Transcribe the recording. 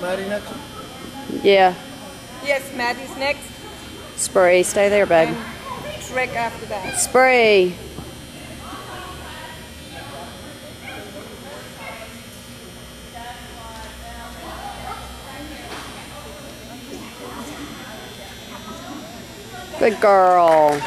Maddie next? Yeah. Yes, Maddie's next. Spray, stay there, babe. Trick after that. Spray. Good girl.